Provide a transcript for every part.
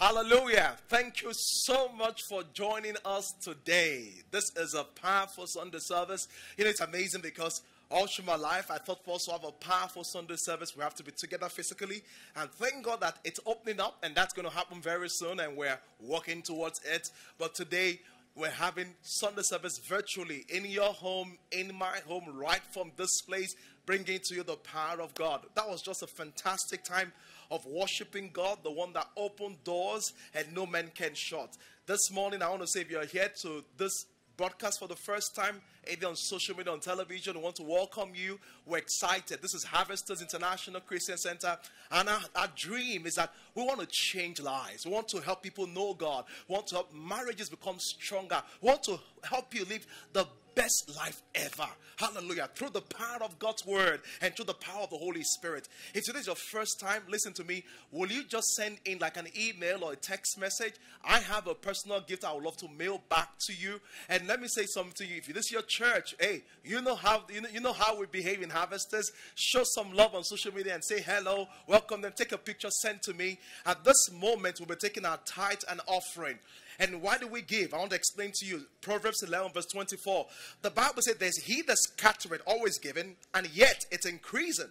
Hallelujah. Thank you so much for joining us today. This is a powerful Sunday service. You know, it's amazing because all through my life, I thought for us to have a powerful Sunday service, we have to be together physically. And thank God that it's opening up, and that's going to happen very soon, and we're working towards it. But today, we're having Sunday service virtually in your home, in my home, right from this place, bringing to you the power of God. That was just a fantastic time of worshiping God, the one that opened doors and no man can shut. This morning, I want to say if you're here to this broadcast for the first time, either on social media, or on television, we want to welcome you. We're excited. This is Harvesters International Christian Center. And our, our, dream is that we want to change lives. We want to help people know God. We want to help marriages become stronger. We want to help you live the best life ever. Hallelujah. Through the power of God's word and through the power of the Holy Spirit. If today is your first time, listen to me. Will you just send in like an email or a text message? I have a personal gift I would love to mail back to you. And let me say something to you. If this is your church, hey, you know how you know, you know how we behave in harvesters. Show some love on social media and say hello, welcome them, take a picture, send to me. At this moment, we'll be taking our tithe and offering. And why do we give? I want to explain to you. Proverbs 11, verse 24. The Bible said, There's he that scattereth, always giving, and yet it's increasing.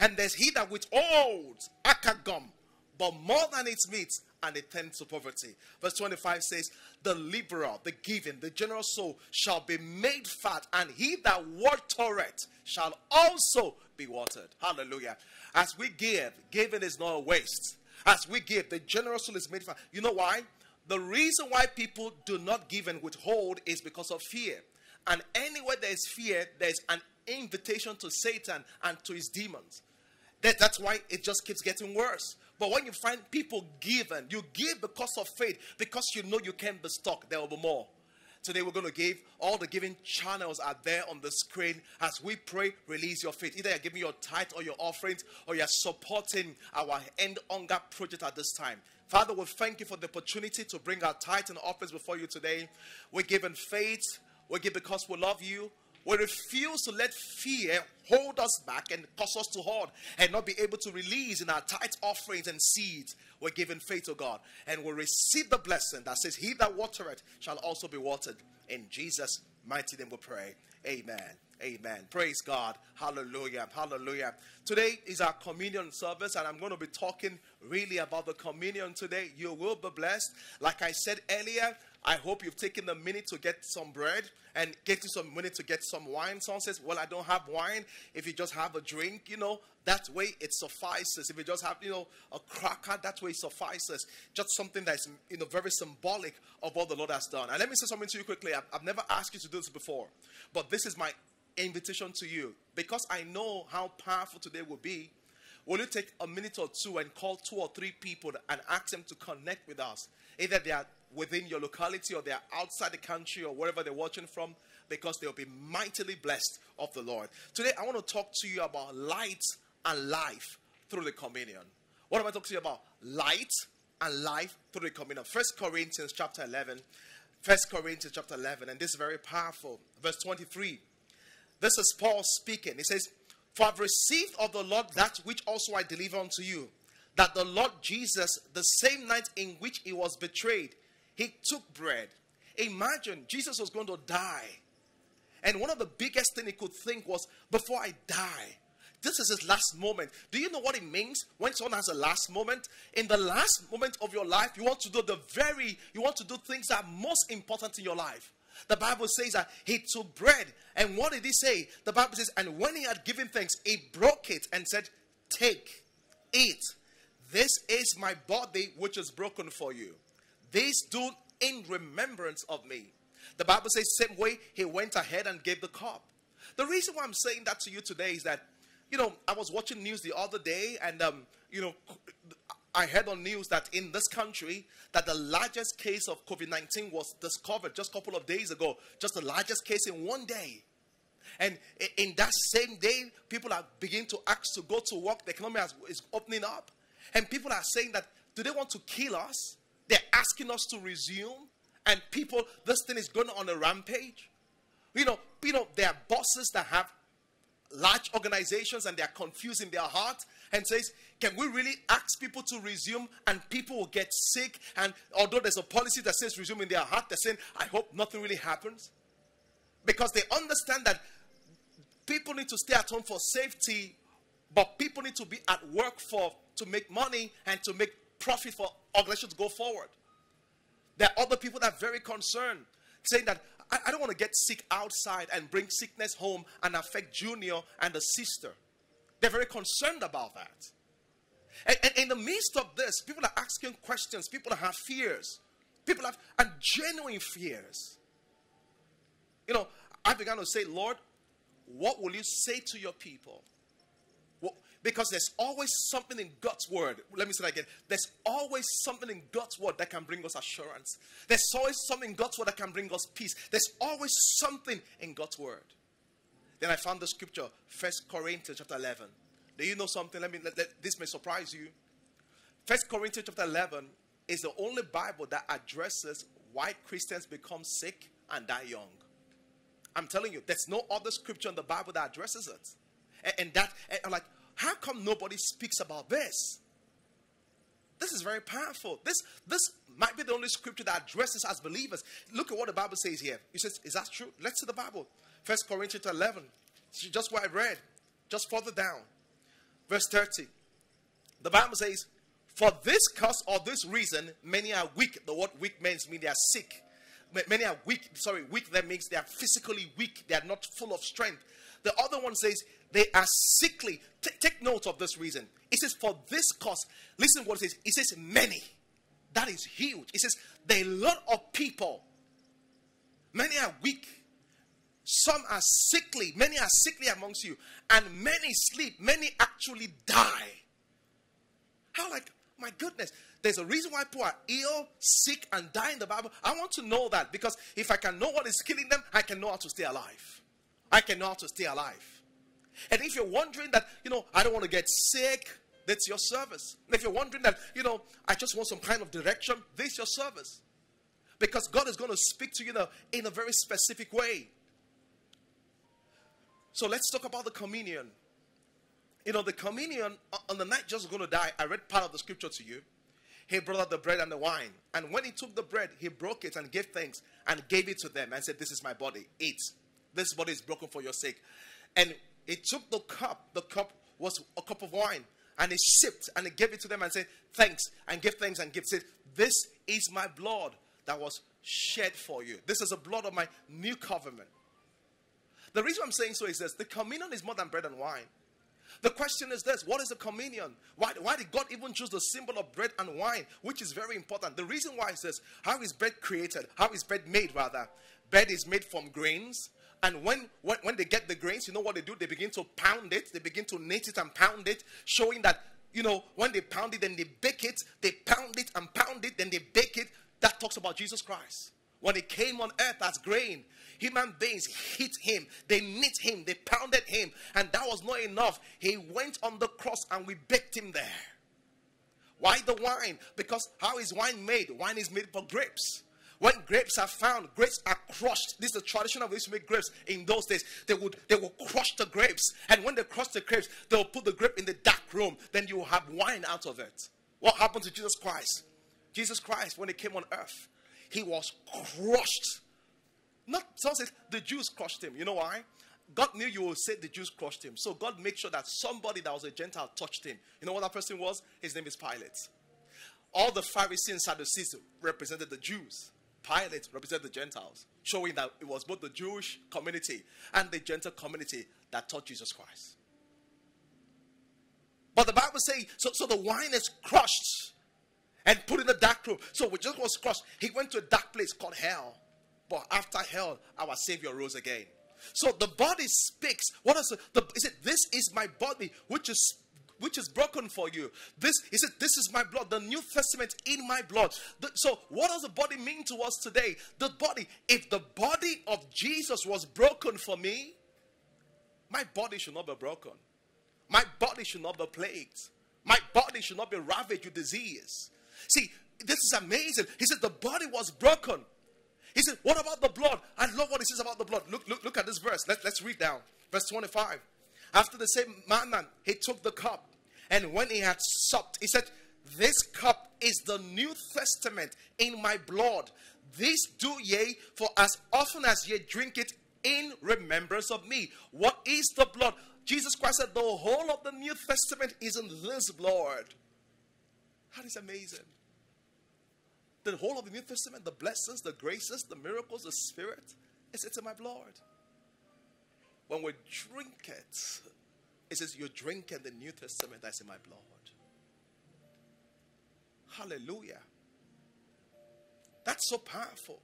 And there's he that withholds, akagum, but more than its meats, and it tends to poverty. Verse 25 says, The liberal, the giving, the generous soul shall be made fat, and he that watereth shall also be watered. Hallelujah. As we give, giving is not a waste. As we give, the generous soul is made fat. You know why? The reason why people do not give and withhold is because of fear. And anywhere there is fear, there's an invitation to Satan and to his demons. That, that's why it just keeps getting worse. But when you find people giving, you give because of faith, because you know you can't be stuck, there will be more. Today we're going to give all the giving channels are there on the screen. As we pray, release your faith. Either you're giving your tithe or your offerings, or you're supporting our End Hunger project at this time. Father, we thank you for the opportunity to bring our tithe and offerings before you today. We give in faith. We give because we love you. We refuse to let fear hold us back and cause us to hoard and not be able to release in our tithe offerings and seeds. We're giving faith to God and we'll receive the blessing that says, He that watereth shall also be watered. In Jesus' mighty name we pray. Amen. Amen. Praise God. Hallelujah. Hallelujah. Today is our communion service, and I'm going to be talking really about the communion today. You will be blessed. Like I said earlier, I hope you've taken a minute to get some bread and getting some minute to get some wine. Someone says, Well, I don't have wine. If you just have a drink, you know, that way it suffices. If you just have, you know, a cracker, that way it suffices. Just something that's, you know, very symbolic of what the Lord has done. And let me say something to you quickly. I've, I've never asked you to do this before, but this is my invitation to you because I know how powerful today will be. Will you take a minute or two and call two or three people and ask them to connect with us? Either they are within your locality or they are outside the country or wherever they're watching from, because they'll be mightily blessed of the Lord. Today, I want to talk to you about light and life through the communion. What am I talking to you about? Light and life through the communion. First Corinthians chapter 11. First Corinthians chapter 11, and this is very powerful. Verse 23. This is Paul speaking. He says, For I've received of the Lord that which also I deliver unto you, that the Lord Jesus, the same night in which he was betrayed, he took bread. Imagine Jesus was going to die. And one of the biggest thing he could think was, before I die, this is his last moment. Do you know what it means when someone has a last moment? In the last moment of your life, you want to do the very, you want to do things that are most important in your life. The Bible says that he took bread. And what did he say? The Bible says, and when he had given thanks, he broke it and said, Take, eat. This is my body which is broken for you. This do in remembrance of me. The Bible says, same way he went ahead and gave the cup. The reason why I'm saying that to you today is that, you know, I was watching news the other day and, um, you know, I heard on news that in this country that the largest case of COVID-19 was discovered just a couple of days ago. Just the largest case in one day. And in that same day, people are beginning to ask to go to work. The economy is opening up. And people are saying that, do they want to kill us? They're asking us to resume. And people, this thing is going on a rampage. You know, you know, there are bosses that have large organizations and they are confused in their heart and says, Can we really ask people to resume and people will get sick? And although there's a policy that says resume in their heart, they're saying, I hope nothing really happens. Because they understand that people need to stay at home for safety, but people need to be at work for to make money and to make profit for organizations to go forward. There are other people that are very concerned, saying that I, I don't want to get sick outside and bring sickness home and affect Junior and the sister. They're very concerned about that. And, and, in the midst of this, people are asking questions. People have fears. People have and genuine fears. You know, I began to say, Lord, what will you say to your people? Because there's always something in God's word. Let me say that again. There's always something in God's word that can bring us assurance. There's always something in God's word that can bring us peace. There's always something in God's word. Then I found the scripture, First Corinthians chapter 11. Do you know something? Let me let, let, this may surprise you. First Corinthians chapter 11 is the only Bible that addresses why Christians become sick and die young. I'm telling you, there's no other scripture in the Bible that addresses it. And, and that, and like, how come nobody speaks about this? This is very powerful. This, this might be the only scripture that addresses as believers. Look at what the Bible says here. He says, Is that true? Let's see the Bible. First Corinthians 11. Just what I read. Just further down. Verse 30. The Bible says, For this cause or this reason, many are weak. The word weak means mean they are sick. Many are weak. Sorry, weak that means they are physically weak. They are not full of strength. The other one says they are sickly. T- take note of this reason. It says, for this cause. Listen what it says. It says, many. That is huge. It says, there are a lot of people. Many are weak. Some are sickly. Many are sickly amongst you. And many sleep. Many actually die. How, like, my goodness. There's a reason why people are ill, sick, and die in the Bible. I want to know that because if I can know what is killing them, I can know how to stay alive. I can know how to stay alive. And if you're wondering that, you know, I don't want to get sick, that's your service. And if you're wondering that, you know, I just want some kind of direction, this your service. Because God is going to speak to you in a, in a very specific way. So let's talk about the communion. You know, the communion on the night just going to die, I read part of the scripture to you. He brought out the bread and the wine. And when he took the bread, he broke it and gave thanks and gave it to them and said, This is my body. Eat. This body is broken for your sake. And he took the cup. The cup was a cup of wine. And he sipped and he gave it to them and said, Thanks. And give thanks and give. Said, This is my blood that was shed for you. This is the blood of my new covenant. The reason I'm saying so is this the communion is more than bread and wine. The question is this what is the communion? Why, why did God even choose the symbol of bread and wine, which is very important? The reason why is this how is bread created? How is bread made, rather? Bread is made from grains, and when, when, when they get the grains, you know what they do? They begin to pound it. They begin to knit it and pound it, showing that, you know, when they pound it, then they bake it. They pound it and pound it, then they bake it. That talks about Jesus Christ. When he came on earth as grain, human beings hit him, they knit him, they pounded him, and that was not enough. He went on the cross and we baked him there. Why the wine? Because how is wine made? Wine is made for grapes. When grapes are found, grapes are crushed. This is the tradition of to make grapes in those days. They would they will crush the grapes, and when they crush the grapes, they'll put the grape in the dark room. Then you will have wine out of it. What happened to Jesus Christ? Jesus Christ, when he came on earth, he was crushed. Not some says the Jews crushed him. You know why? God knew you would say the Jews crushed him. So God made sure that somebody that was a Gentile touched him. You know what that person was? His name is Pilate. All the Pharisees and Sadducees represented the Jews. Pilate represented the Gentiles, showing that it was both the Jewish community and the Gentile community that taught Jesus Christ. But the Bible says, so, so the wine is crushed and put in the dark room. So we just was crushed. He went to a dark place called hell. But after hell, our Savior rose again. So the body speaks. What is it? The, is it this is my body, which is which is broken for you. This he said, This is my blood, the New Testament in my blood. The, so, what does the body mean to us today? The body, if the body of Jesus was broken for me, my body should not be broken. My body should not be plagued. My body should not be ravaged with disease. See, this is amazing. He said the body was broken. He said, What about the blood? I love what he says about the blood. Look, look, look at this verse. Let, let's read down. Verse 25. After the same manner, he took the cup. And when he had supped, he said, This cup is the New Testament in my blood. This do ye for as often as ye drink it in remembrance of me. What is the blood? Jesus Christ said, The whole of the New Testament is in this blood. That is amazing. The whole of the New Testament, the blessings, the graces, the miracles, the Spirit, is it's in my blood. When we drink it, it says, You're drinking the New Testament that's in my blood. Hallelujah. That's so powerful.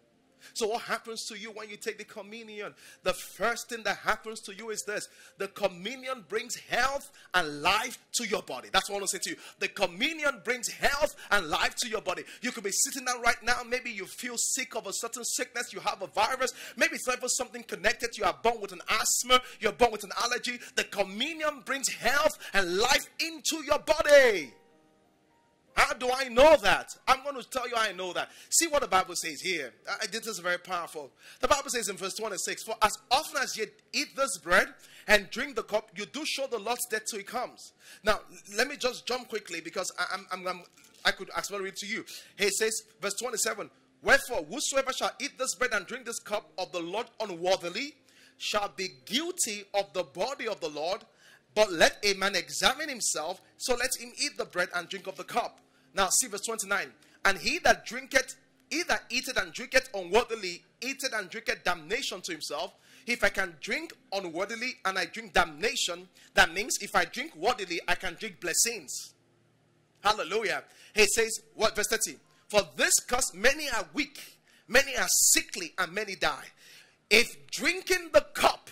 So, what happens to you when you take the communion? The first thing that happens to you is this the communion brings health and life to your body. That's what I want to say to you. The communion brings health and life to your body. You could be sitting down right now. Maybe you feel sick of a certain sickness. You have a virus. Maybe it's ever something connected. You are born with an asthma. You're born with an allergy. The communion brings health and life into your body. How do I know that? I'm going to tell you I know that. See what the Bible says here. Uh, this is very powerful. The Bible says in verse 26 For as often as you eat this bread and drink the cup, you do show the Lord's death till he comes. Now, let me just jump quickly because I, I'm, I'm, I'm, i could accelerate to you. He says, verse 27 Wherefore, whosoever shall eat this bread and drink this cup of the Lord unworthily shall be guilty of the body of the Lord. But let a man examine himself, so let him eat the bread and drink of the cup. Now, see verse 29. And he that drinketh, he that eateth and drinketh unworthily, eateth and drinketh damnation to himself. If I can drink unworthily and I drink damnation, that means if I drink worthily, I can drink blessings. Hallelujah. He says, what verse 30? For this cause many are weak, many are sickly, and many die. If drinking the cup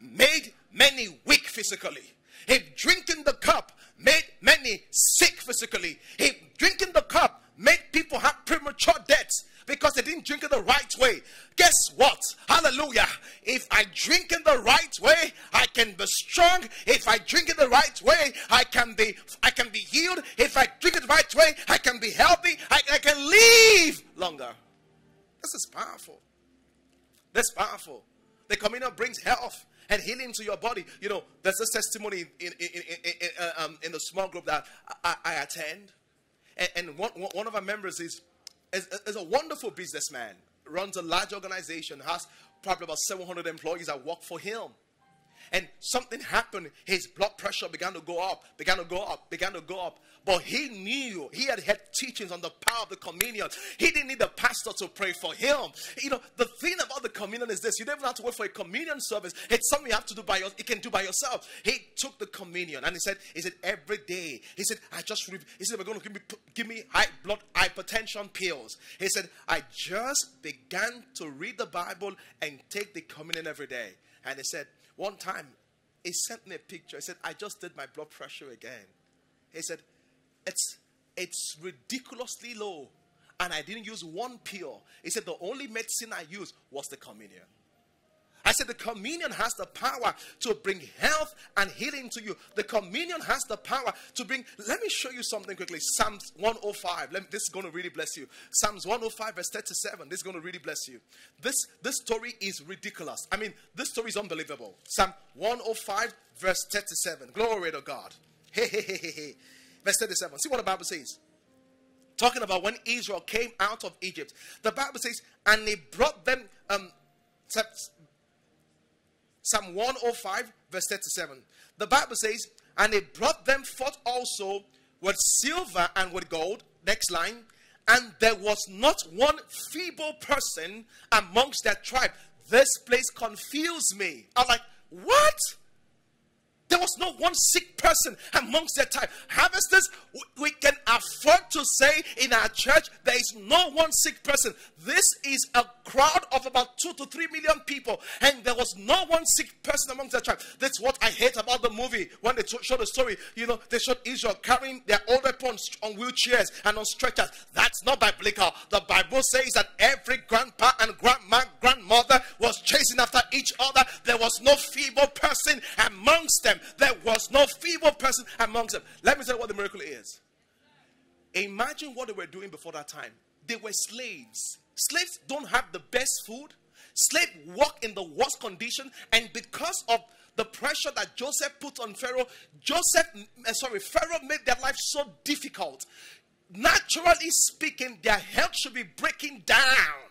made many weak physically, if drinking the cup made many sick physically. He drinking the cup made people have premature deaths because they didn't drink it the right way. Guess what? Hallelujah. If I drink in the right way, I can be strong. If I drink it the right way, I can be I can be healed. If I drink it the right way, I can be healthy. I, I can live longer. This is powerful. That's powerful. The communion brings health and healing to your body. You know, there's this testimony in, in, in, in, uh, um, in the small group that I, I attend. And, and one, one of our members is, is, is a wonderful businessman, runs a large organization, has probably about 700 employees that work for him and something happened. His blood pressure began to go up, began to go up, began to go up. But he knew he had had teachings on the power of the communion. He didn't need the pastor to pray for him. You know, the thing about the communion is this: you don't have to wait for a communion service. It's something you have to do by your, you can do by yourself. He took the communion and he said, he said every day. He said, I just he said, we're going to give me give me high blood hypertension pills. He said, I just began to read the Bible and take the communion every day. And he said, one time, he sent me a picture. He said, I just did my blood pressure again. He said, it's, it's ridiculously low. And I didn't use one pill. He said, the only medicine I used was the communion. I said the communion has the power to bring health and healing to you. The communion has the power to bring. Let me show you something quickly. Psalms 105. Me, this is going to really bless you. Psalms 105, verse 37. This is going to really bless you. This, this story is ridiculous. I mean, this story is unbelievable. Psalm 105, verse 37. Glory to God. Hey, hey, hey, hey, hey. Verse 37. See what the Bible says talking about when Israel came out of Egypt. The Bible says, and they brought them um, Psalm 105, verse 37. The Bible says, And they brought them forth also with silver and with gold. Next line. And there was not one feeble person amongst that tribe. This place confused me. I'm like, what? There was no one sick person amongst their time. Harvesters, we can afford to say in our church, there is no one sick person. This is a crowd of about two to three million people, and there was no one sick person amongst their tribe. That's what I hate about the movie when they showed the story. You know, they showed Israel carrying their older ones on wheelchairs and on stretchers. That's not biblical. The Bible says that every grandpa and grandma, grandmother was chasing after each other. There was no feeble person amongst them them. There was no feeble person amongst them. Let me tell you what the miracle is. Imagine what they were doing before that time. They were slaves. Slaves don't have the best food. Slaves work in the worst condition, and because of the pressure that Joseph put on Pharaoh, Joseph, uh, sorry, Pharaoh made their life so difficult. Naturally speaking, their health should be breaking down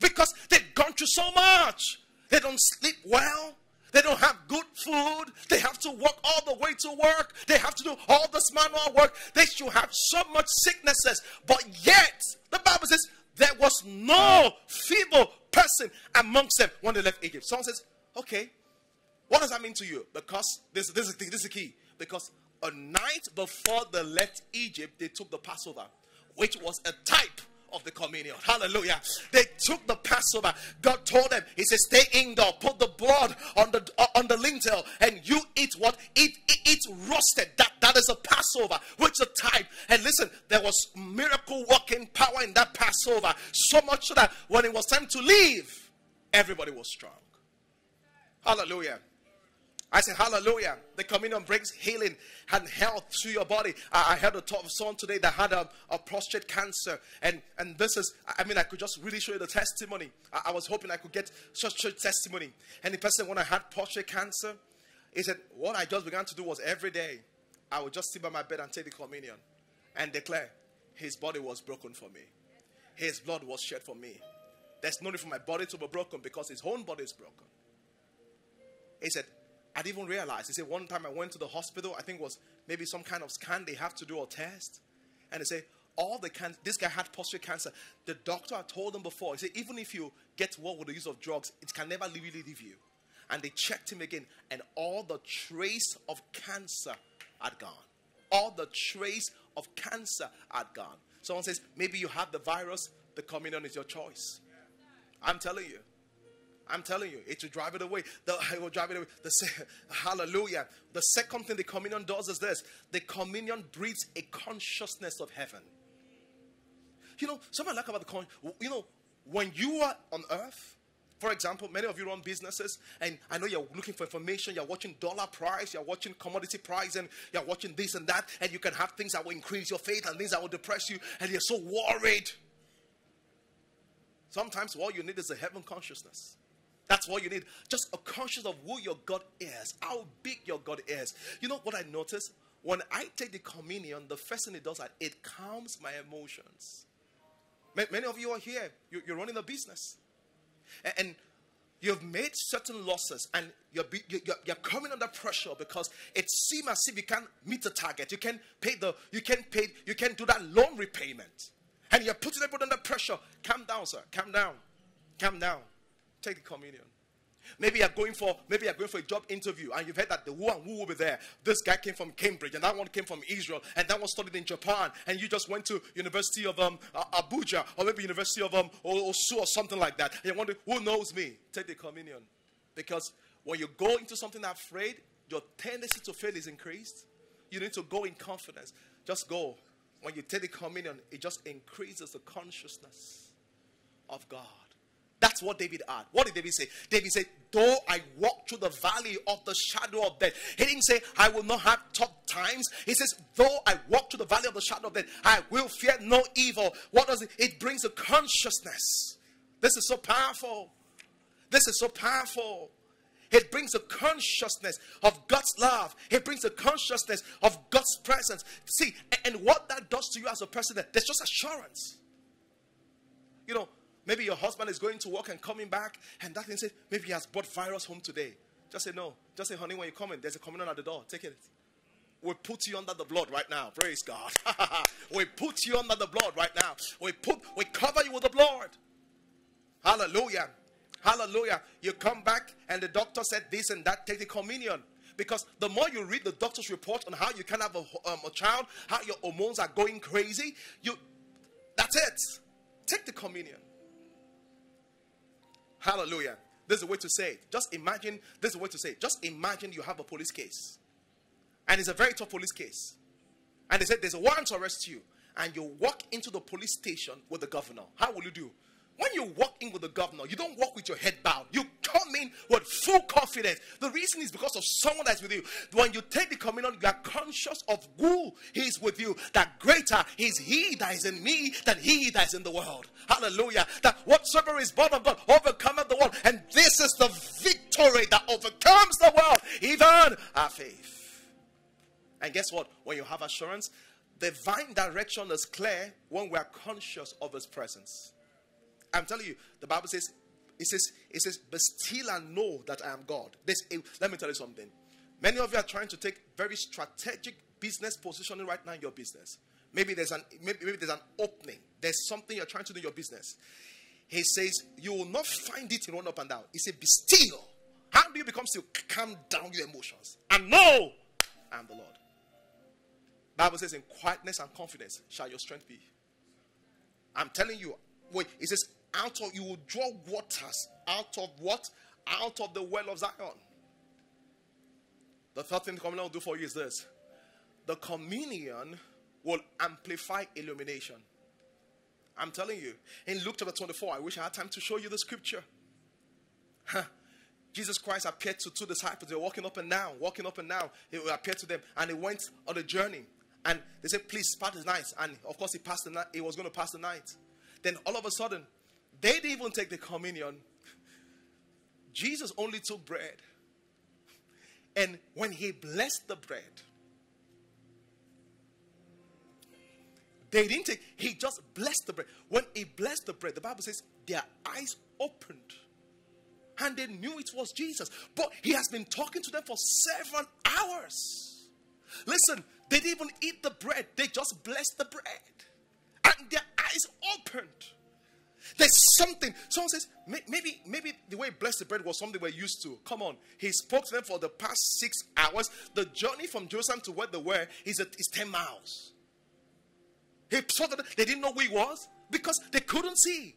because they've gone through so much. They don't sleep well. They don't have good food. They have to walk all the way to work. They have to do all this manual work. They should have so much sicknesses. But yet, the Bible says there was no feeble person amongst them when they left Egypt. Someone says, okay, what does that mean to you? Because this, this, is, this is the key. Because a night before they left Egypt, they took the Passover, which was a type of the communion. Hallelujah. They took the Passover. God told them, He said, Stay indoor, put the blood on the uh, on the lintel, and you eat what? Eat, eat, eat roasted. That that is a Passover, which a type. And listen, there was miracle working power in that Passover. So much so that when it was time to leave, everybody was strong. Hallelujah. I say hallelujah. The communion brings healing and health to your body. I, I heard a talk of someone today that had a, a, prostate cancer. And, and this is, I mean, I could just really show you the testimony. I, I was hoping I could get such a testimony. And the person, when I had prostate cancer, he said, what I just began to do was every day, I would just sit by my bed and take the communion and declare, his body was broken for me. His blood was shed for me. There's no need for my body to be broken because his own body is broken. He said, I didn't even realize. He said, one time I went to the hospital, I think it was maybe some kind of scan they have to do a test. And they say, all the can this guy had prostate cancer. The doctor had told him before, he said, even if you get well with the use of drugs, it can never really leave you. And they checked him again, and all the trace of cancer had gone. All the trace of cancer had gone. Someone says, maybe you have the virus, the communion is your choice. I'm telling you. I'm telling you, it will drive it away. The, it will drive it away. The, hallelujah. The second thing the communion does is this the communion breeds a consciousness of heaven. You know, something I like about the con, you know, when you are on earth, for example, many of you run businesses, and I know you're looking for information. You're watching dollar price, you're watching commodity price, and you're watching this and that, and you can have things that will increase your faith and things that will depress you, and you're so worried. Sometimes all you need is a heaven consciousness. That's what you need. Just a conscious of who your God is, how big your God is. You know what I notice? When I take the communion, the first thing it does is it calms my emotions. Many of you are here, you're running a business. And you've made certain losses and you're, you're, coming under pressure because it seems as if you can't meet the target. You can't pay the, you can't pay, you can't do that loan repayment. And you're putting everybody under pressure. Calm down, sir. Calm down. Calm down. Take the communion. Maybe you're going for maybe you're going for a job interview and you've heard that the who and who will be there. This guy came from Cambridge and that one came from Israel and that one studied in Japan and you just went to University of um, Abuja or maybe University of um, Osu or something like that. And you wonder who knows me? Take the communion because when you go into something afraid, your tendency to fail is increased. You need to go in confidence. Just go. When you take the communion, it just increases the consciousness of God. That's what David had. What did David say? David said, Though I walk through the valley of the shadow of death. He didn't say, I will not have tough times. He says, Though I walk through the valley of the shadow of death, I will fear no evil. What does it? It brings a consciousness. This is so powerful. This is so powerful. It brings a consciousness of God's love. It brings a consciousness of God's presence. See, and what that does to you as a person, there's just assurance. You know, Maybe your husband is going to work and coming back, and that thing says, maybe he has brought virus home today. Just say no. Just say, honey, when you come in, there's a communion at the door. Take it. We put you under the blood right now. Praise God. we put you under the blood right now. We put we cover you with the blood. Hallelujah. Hallelujah. You come back and the doctor said this and that. Take the communion. Because the more you read the doctor's report on how you can have a, um, a child, how your hormones are going crazy, you that's it. Take the communion. Hallelujah. This is a way to say it. Just imagine, this is a way to say it. Just imagine you have a police case. And it's a very tough police case. And they said there's a warrant to arrest you. And you walk into the police station with the governor. How will you do? When you walk in with the governor, you don't walk with your head bowed. You come in with full confidence. The reason is because of someone that's with you. When you take the communion, you are conscious of who is with you. That greater is he that is in me than he that is in the world. Hallelujah. That whatsoever is born of God overcometh the world. And this is the victory that overcomes the world, even our faith. And guess what? When you have assurance, divine direction is clear when we are conscious of his presence. I'm telling you, the Bible says, it says, it says, but still and know that I am God. This, let me tell you something. Many of you are trying to take very strategic business positioning right now in your business. Maybe there's an maybe, maybe there's an opening. There's something you're trying to do in your business. He says, You will not find it in run up and down. He said, Be still. How do you become still? Calm down your emotions. And know I am the Lord. Bible says, In quietness and confidence shall your strength be. I'm telling you, wait, it says, out of you will draw waters out of what? Out of the well of Zion. The third thing the communion will do for you is this the communion will amplify illumination. I'm telling you. In Luke chapter 24, I wish I had time to show you the scripture. Huh. Jesus Christ appeared to two disciples. They were walking up and down, walking up and down. He appeared to them and he went on a journey. And they said, Please pass the night. And of course, he passed the night. He was going to pass the night. Then all of a sudden, they didn't even take the communion. Jesus only took bread. And when he blessed the bread, they didn't take, he just blessed the bread. When he blessed the bread, the Bible says their eyes opened and they knew it was Jesus. But he has been talking to them for seven hours. Listen, they didn't even eat the bread, they just blessed the bread. And their eyes opened. There's something. Someone says, maybe, maybe the way blessed the bread was something we're used to. Come on. He spoke to them for the past six hours. The journey from Jerusalem to where they were is, a, is 10 miles. He saw that they didn't know who he was because they couldn't see.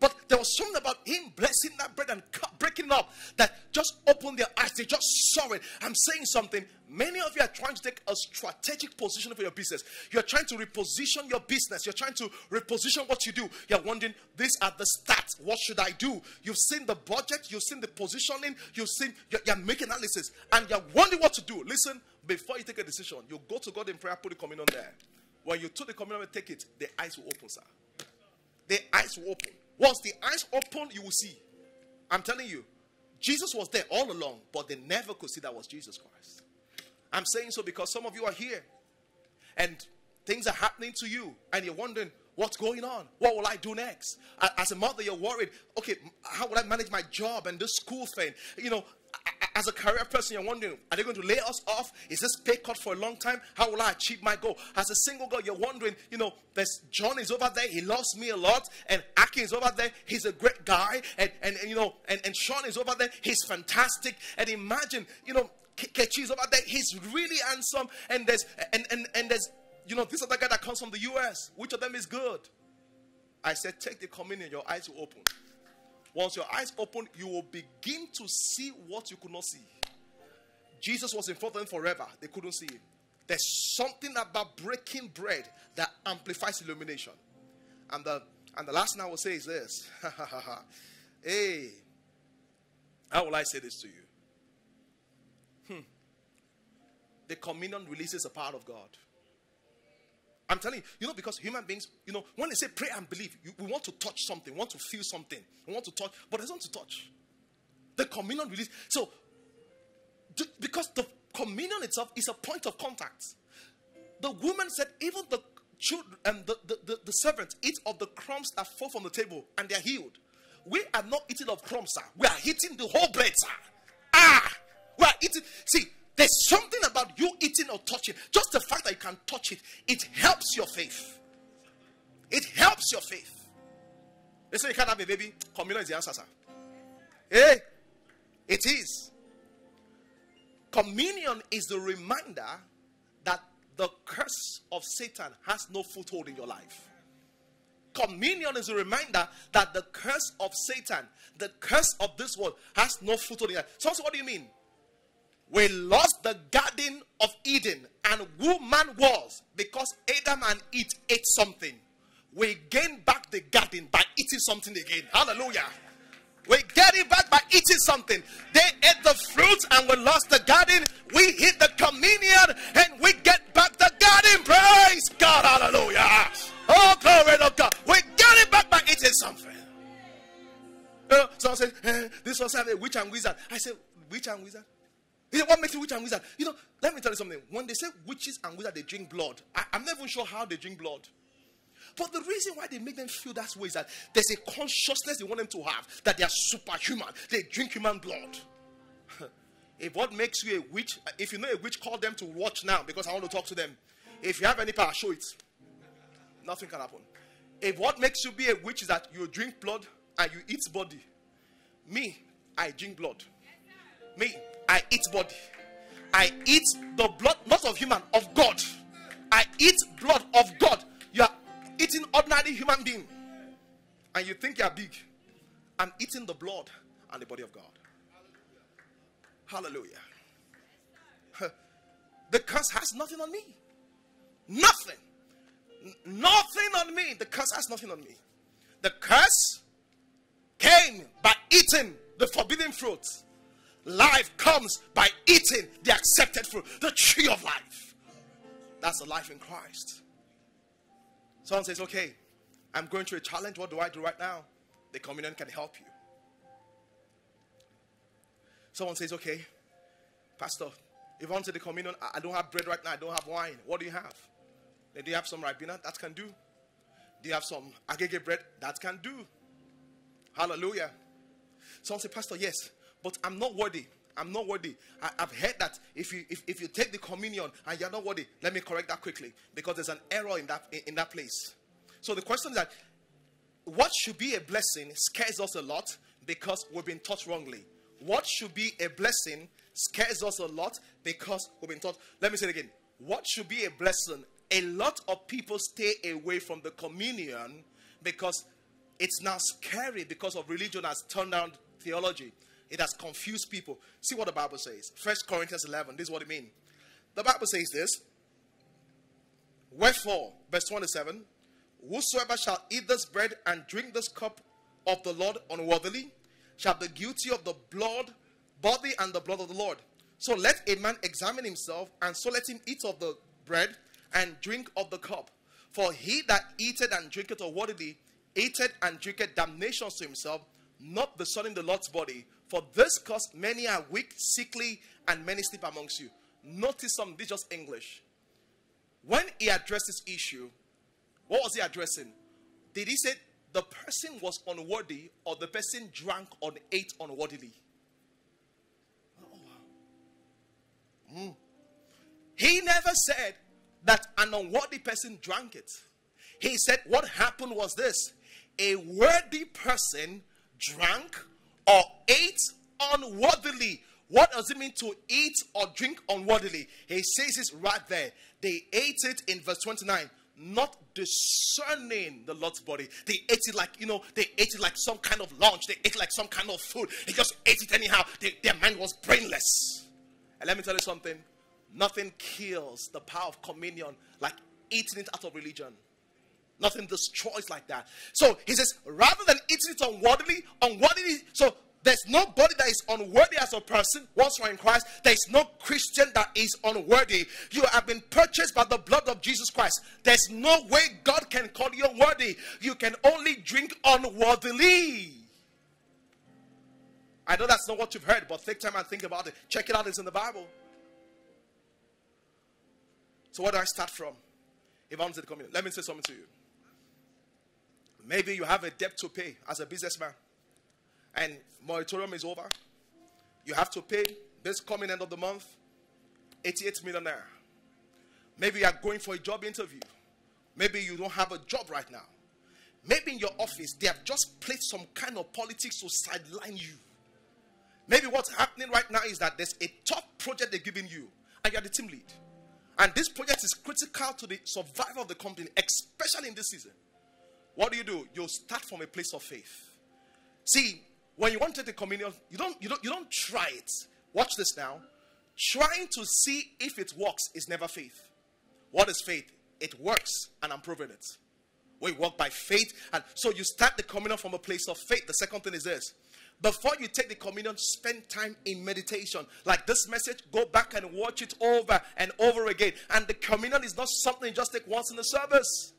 But there was something about him blessing that bread and breaking up that just opened their eyes. They just saw it. I'm saying something. Many of you are trying to take a strategic position for your business. You're trying to reposition your business. You're trying to reposition what you do. You're wondering, these are the stats. What should I do? You've seen the budget. You've seen the positioning. You've seen, you're, you're making analysis. And you're wondering what to do. Listen, before you take a decision, you go to God in prayer, put the communion there. When you took the communion and take it, the eyes will open, sir. The eyes will open. Once the eyes open, you will see. I'm telling you, Jesus was there all along, but they never could see that was Jesus Christ. I'm saying so because some of you are here and things are happening to you, and you're wondering, what's going on? What will I do next? As a mother, you're worried, okay, how will I manage my job and this school thing? You know, as a career person, you're wondering, are they going to lay us off? Is this pay cut for a long time? How will I achieve my goal? As a single girl, you're wondering, you know, this John is over there, he loves me a lot, and Aki is over there, he's a great guy, and, and, and you know, and, and Sean is over there, he's fantastic. And imagine, you know, Kechi is over there, he's really handsome, and there's and, and, and there's you know, this other guy that comes from the US. Which of them is good? I said, take the communion, your eyes will open. Once your eyes open, you will begin to see what you could not see. Jesus was in front of them forever. They couldn't see him. There's something about breaking bread that amplifies illumination. And the and the last thing I will say is this. hey, how will I say this to you? Hmm. The communion releases a part of God. I'm telling you, you know, because human beings, you know, when they say pray and believe, you, we want to touch something, want to feel something, we want to touch, but there's not to touch. The communion release. So, because the communion itself is a point of contact. The woman said, even the children and um, the, the, the, the servants eat of the crumbs that fall from the table and they're healed. We are not eating of crumbs, sir. We are eating the whole bread, sir. Ah, we are eating. See, there's something about you eating or touching. Just the fact that you can touch it, it helps your faith. It helps your faith. They say you can't have a baby. Communion is the answer, sir. Hey, it is. Communion is the reminder that the curse of Satan has no foothold in your life. Communion is a reminder that the curse of Satan, the curse of this world, has no foothold in your life. So, what do you mean? we lost the Garden of Eden and who man was because Adam and Eve ate something. We gain back the garden by eating something again. Hallelujah. We get it back by eating something. They ate the fruit and we lost the garden. We hit the communion and we get back the garden. Praise God. Hallelujah. Oh, glory to God. We get it back by eating something. You know, someone eh, this was a witch and wizard. I said, witch and wizard? He said, what makes you witch and wizard? You know, let me tell you something. When they say witches and wizards, they drink blood. I, I'm not even sure how they drink blood. But the reason why they make them feel that way is that there's a consciousness they want them to have that they are superhuman. They drink human blood. if what makes you a witch, if you know a witch, call them to watch now because I want to talk to them. If you have any power, show it. Nothing can happen. If what makes you be a witch is that you drink blood and you eat body, me, I drink blood. Me, I eat body. I eat the blood, not of human, of God. I eat blood of God. You are eating ordinary human being. And you think you are big. I'm eating the blood and the body of God. Hallelujah. The curse has nothing on me. Nothing. Nothing on me. The curse has nothing on me. The curse came by eating the forbidden fruit. Life comes by eating the accepted fruit, the tree of life. That's the life in Christ. Someone says, Okay, I'm going through a challenge. What do I do right now? The communion can help you. Someone says, Okay, Pastor, if I want to the communion, I don't have bread right now, I don't have wine. What do you have? Then do you have some ribena? That can do. Do you have some agege bread? That can do. Hallelujah. Someone say, Pastor, yes, but I'm not worthy. I'm not worthy. I, have heard that if you if, if you take the communion and you're not worthy, let me correct that quickly because there's an error in that in, in that place. So the question is that what should be a blessing scares us a lot because we've been taught wrongly. What should be a blessing scares us a lot because we've been taught. Let me say it again. What should be a blessing a lot of people stay away from the communion because it's now scary because of religion has turned down theology. It has confused people. See what the Bible says. First Corinthians 11. This is what it means. The Bible says this. Wherefore, verse 27, Whosoever shall eat this bread and drink this cup of the Lord unworthily shall be guilty of the blood, body, and the blood of the Lord. So let a man examine himself, and so let him eat of the bread and drink of the cup. For he that eateth and drinketh unworthily eateth and drinketh damnation to himself, not discerning the Lord's body. For this cause many are weak, sickly, and many sleep amongst you. Notice some, this just English. When he addressed this issue, what was he addressing? Did he say the person was unworthy or the person drank or ate unworthily? Oh, mm. He never said that an unworthy person drank it. He said, What happened was this a worthy person drank or ate unworthily. What does it mean to eat or drink unworthily? He says this right there. They ate it in verse 29, not discerning the Lord's body. They ate it like, you know, they ate it like some kind of lunch. They ate like some kind of food. They just ate it anyhow. They, their mind was brainless. And let me tell you something Nothing kills the power of communion like eating it out of religion. Nothing destroys like that. So he says, rather than eating it unworthily, unworthily, so there's nobody that is unworthy as a person once you're in Christ. There's no Christian that is unworthy. You have been purchased by the blood of Jesus Christ. There's no way God can call you unworthy. You can only drink unworthily. I know that's not what you've heard, but take time and think about it. Check it out, it's in the Bible. So where do I start from? If I'm to the community, let me say something to you. Maybe you have a debt to pay as a businessman, and moratorium is over. You have to pay this coming end of the month 88 million naira. Maybe you are going for a job interview. Maybe you don't have a job right now. Maybe in your office they have just played some kind of politics to sideline you. Maybe what's happening right now is that there's a top project they're giving you, and you're the team lead. And this project is critical to the survival of the company, especially in this season. What do you do? You start from a place of faith. See, when you want to take the communion, you don't, you don't, you don't try it. Watch this now. Trying to see if it works is never faith. What is faith? It works, and I'm proving it. We walk by faith, and so you start the communion from a place of faith. The second thing is this before you take the communion, spend time in meditation. Like this message, go back and watch it over and over again. And the communion is not something you just take once in the service.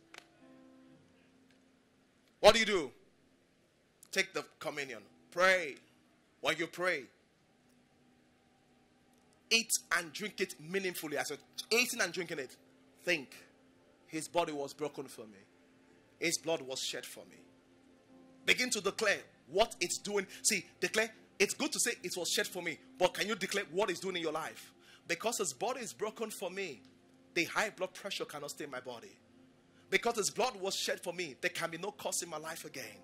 What do you do? Take the communion, pray, When you pray, eat and drink it meaningfully. I said, eating and drinking it. Think, his body was broken for me, his blood was shed for me. Begin to declare what it's doing. See, declare, it's good to say it was shed for me, but can you declare what it's doing in your life? Because his body is broken for me, the high blood pressure cannot stay in my body. Because his blood was shed for me, there can be no cause in my life again.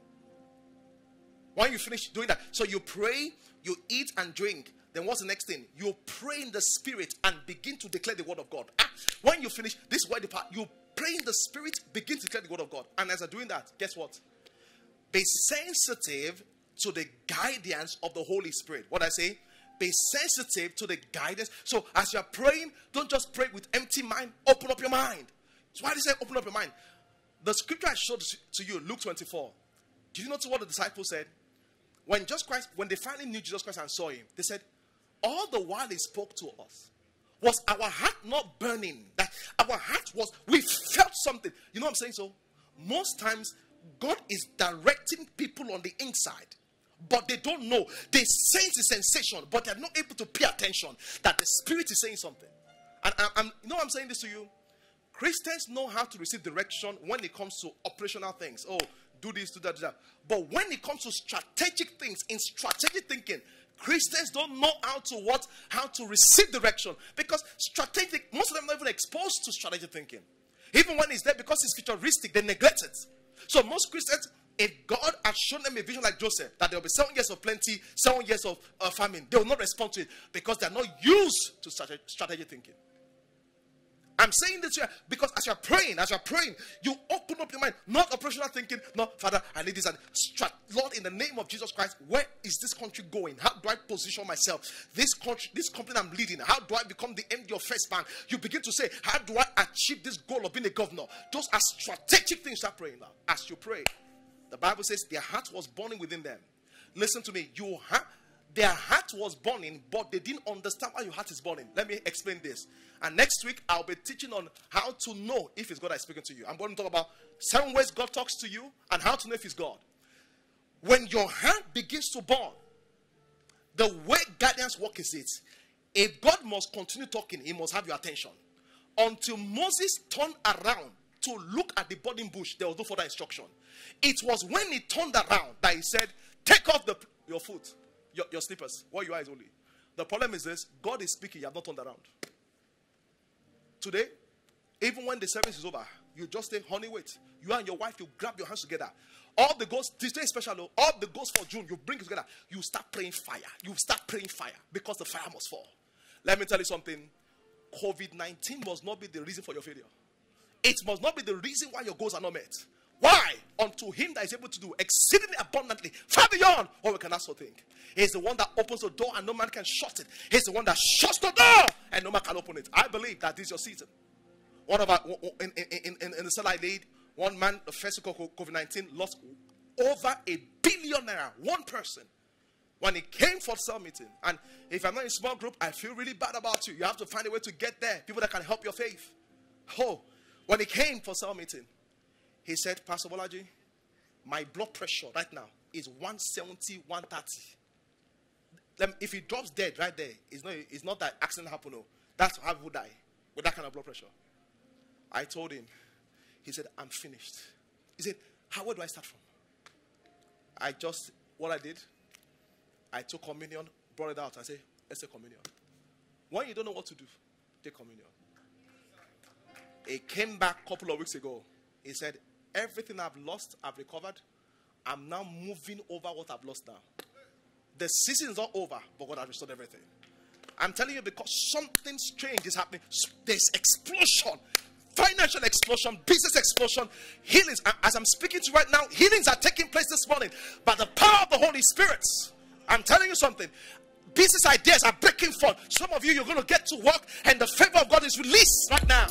When you finish doing that, so you pray, you eat and drink. Then what's the next thing? You pray in the spirit and begin to declare the word of God. Ah, when you finish, this part you pray in the spirit, begin to declare the word of God. And as you're doing that, guess what? Be sensitive to the guidance of the Holy Spirit. What I say? Be sensitive to the guidance. So as you're praying, don't just pray with empty mind. Open up your mind. That's why they say open up your mind. The scripture I showed to you, Luke 24. Did you notice what the disciples said? When Jesus Christ, when they finally knew Jesus Christ and saw him, they said, All the while he spoke to us, was our heart not burning? That our heart was, we felt something. You know what I'm saying? So, most times, God is directing people on the inside but they don't know. They sense the sensation, but they're not able to pay attention that the Spirit is saying something. And I, am you know I'm saying this to you? Christians know how to receive direction when it comes to operational things. Oh, do this, do that, do that. But when it comes to strategic things, in strategic thinking, Christians don't know how to what, how to receive direction because strategic. Most of them are not even exposed to strategic thinking. Even when it's there, because it's futuristic, they neglect it. So most Christians if God had shown them a vision like Joseph, that there will be seven years of plenty, seven years of uh, famine, they will not respond to it because they are not used to strategy, strategy thinking. I'm saying this here because as you're praying, as you're praying, you open up your mind, not operational thinking, no, Father, I need this. And Lord, in the name of Jesus Christ, where is this country going? How do I position myself? This country, this company I'm leading, how do I become the MD of First Bank? You begin to say, How do I achieve this goal of being a governor? Those are strategic things. Start praying now. As you pray, the Bible says their heart was burning within them. Listen to me. You ha- their heart was burning, but they didn't understand why your heart is burning. Let me explain this. And next week, I'll be teaching on how to know if it's God that is speaking to you. I'm going to talk about seven ways God talks to you and how to know if it's God. When your heart begins to burn, the way guidance work is it. If God must continue talking, he must have your attention. Until Moses turned around to look at the burning bush, there was no further instruction. It was when he turned around that he said, Take off the, your foot, your, your slippers. What you are is only. The problem is this God is speaking, you have not turned around. Today, even when the service is over, you just say, honey, wait. You and your wife, you grab your hands together. All the ghosts, this day special, oh. all the ghosts for June, you bring it together. You start praying fire. You start praying fire because the fire must fall. Let me tell you something. COVID 19 must not be the reason for your failure. It must not be the reason why your goals are not met. Why? Unto him that is able to do exceedingly abundantly, far beyond what we can ask think. He's the one that opens the door and no man can shut it. He's the one that shuts the door and no man can open it. I believe that this is your season. One of our, in, in, in, in the cell I laid, one man, the first COVID 19, lost over a billion naira. One person. When he came for cell meeting, and if I'm not in a small group, I feel really bad about you. You have to find a way to get there. People that can help your faith. Oh, when he came for cell meeting, he said, Pastor Bolaji, my blood pressure right now is 170, 130. If he drops dead right there, it's not, it's not that accident happened. No. That's how people die with that kind of blood pressure. I told him, he said, I'm finished. He said, How where do I start from? I just what I did, I took communion, brought it out. I said, Let's take communion. When you don't know what to do, take communion. He came back a couple of weeks ago. He said, Everything I've lost, I've recovered. I'm now moving over what I've lost now. The season is not over, but God has restored everything. I'm telling you because something strange is happening. There's explosion, financial explosion, business explosion, healings. As I'm speaking to you right now, healings are taking place this morning by the power of the Holy Spirit. I'm telling you something. Business ideas are breaking forth. Some of you, you're going to get to work, and the favor of God is released right now.